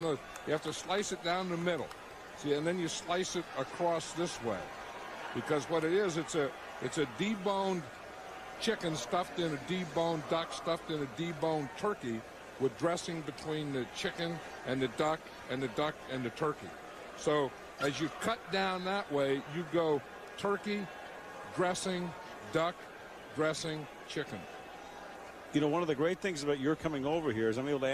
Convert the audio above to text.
You have to slice it down the middle. See, and then you slice it across this way. Because what it is, it's a it's a deboned chicken stuffed in a deboned duck stuffed in a deboned turkey with dressing between the chicken and the duck and the duck and the turkey. So as you cut down that way, you go turkey, dressing, duck, dressing, chicken. You know, one of the great things about your coming over here is I'm able to